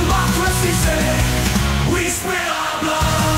democracy's sake, we spill our blood.